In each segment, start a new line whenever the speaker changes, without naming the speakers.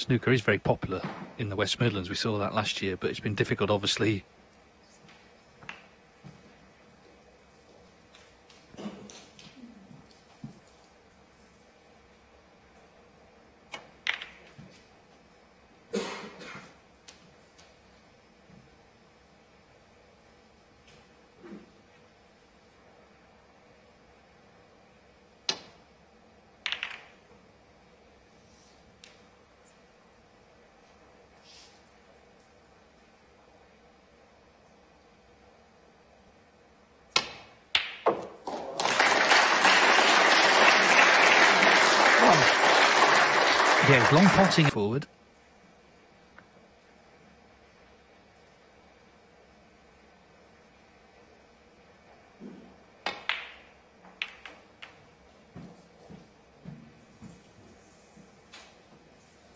Snooker is very popular in the West Midlands. We saw that last year, but it's been difficult, obviously, Yeah, long potting forward.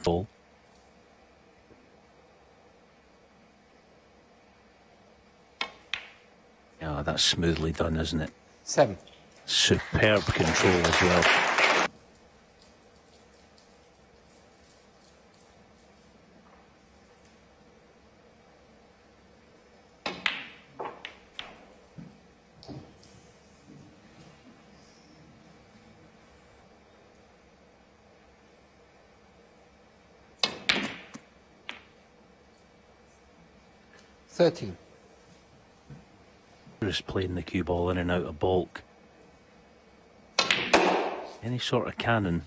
Full. Yeah, that's smoothly done, isn't it?
Seven.
Superb control as well.
Thirteen.
Just playing the cue ball in and out of baulk. Any sort of cannon.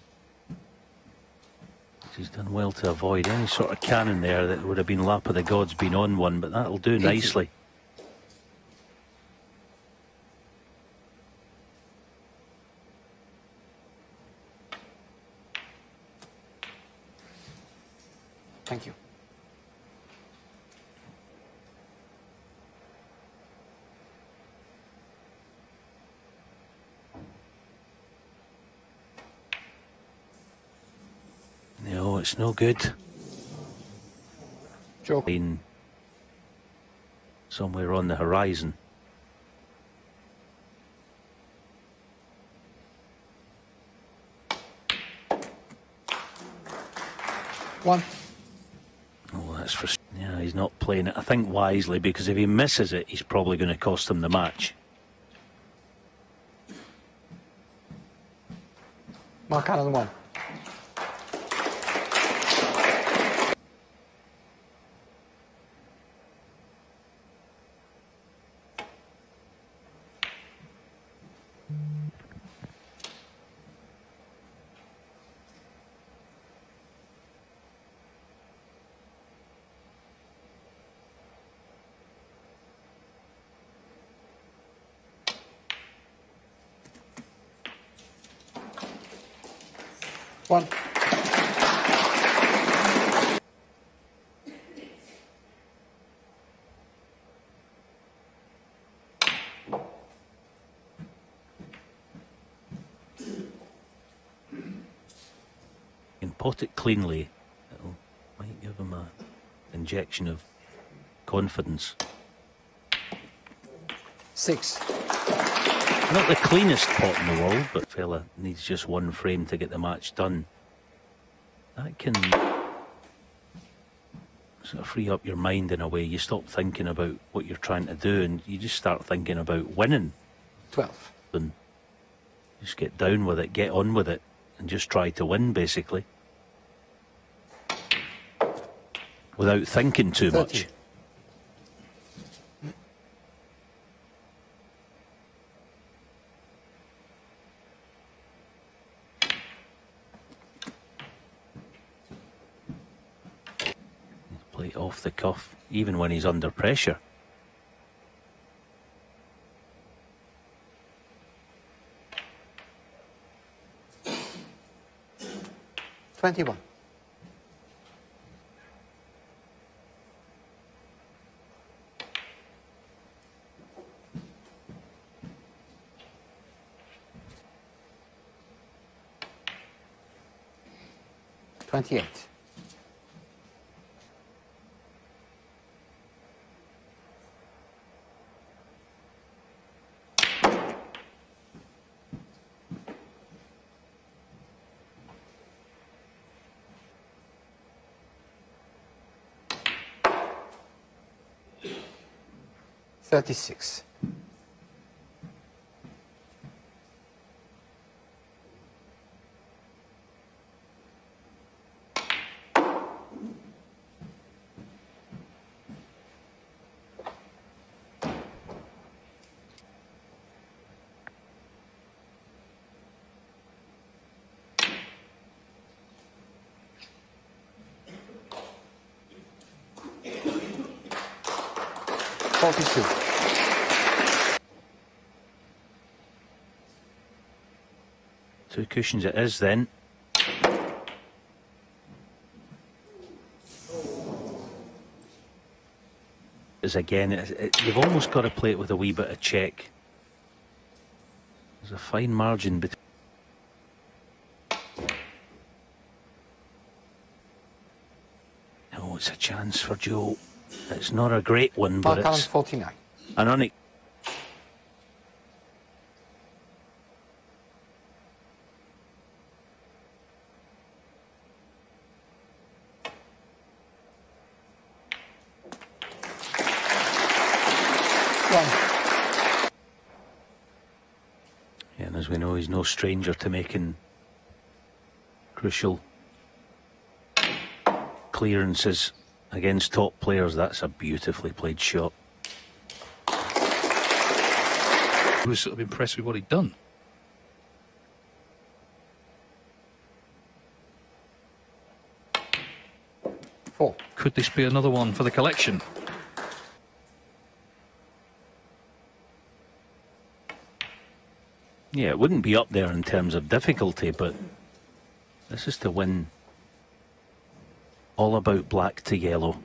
He's done well to avoid any sort of cannon there that would have been lap of the gods been on one, but that'll do nicely.
Thank you.
No, it's no good. Been somewhere on the horizon.
One.
Oh, that's for yeah. He's not playing it. I think wisely because if he misses it, he's probably going to cost him the match.
Mark Allen one. One.
can pot it cleanly, it'll might give him a injection of confidence.
Six.
Not the cleanest pot in the world, but fella needs just one frame to get the match done. That can sort of free up your mind in a way. You stop thinking about what you're trying to do and you just start thinking about winning.
Twelve.
And just get down with it, get on with it, and just try to win basically. Without thinking too much. Off the cuff, even when he's under pressure.
Twenty-one. Twenty-eight. 36.
Two cushions it is then. Is again, it, it, you've almost got to play it with a wee bit of check. There's a fine margin between. Oh, it's a chance for Joe. It's not a great one, but it's
49.
an unex. Yeah, and as we know, he's no stranger to making crucial clearances against top players. That's a beautifully played shot.
I was sort of impressed with what he'd done.
Four.
Could this be another one for the collection?
Yeah, it wouldn't be up there in terms of difficulty, but this is to win all about black to yellow.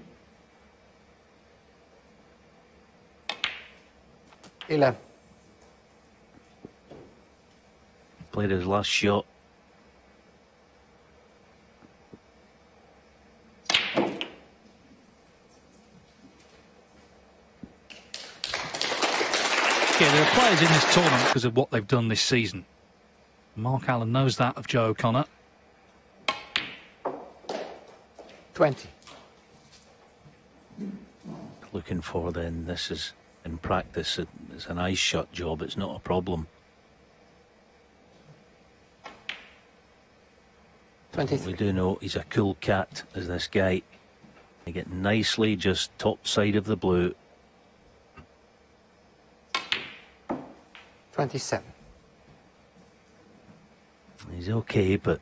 11.
Played his last shot.
Yeah, there are players in this tournament because of what they've done this season. Mark Allen knows that of Joe O'Connor.
20.
Looking for then, this is in practice, it- it's an ice shot job, it's not a problem. We do know he's a cool cat, as this guy. They get nicely just top side of the blue.
27.
He's okay, but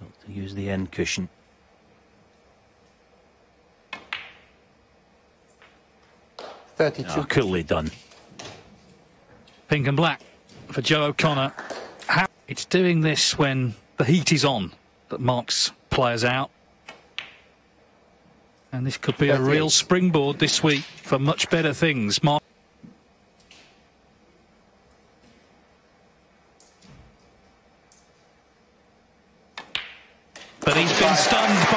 got to use the end cushion.
Thirty-two.
Oh, coolly done.
Pink and black for Joe O'Connor. How it's doing this when the heat is on that marks players out. And this could be a real springboard this week for much better things. Mark but he's been stunned.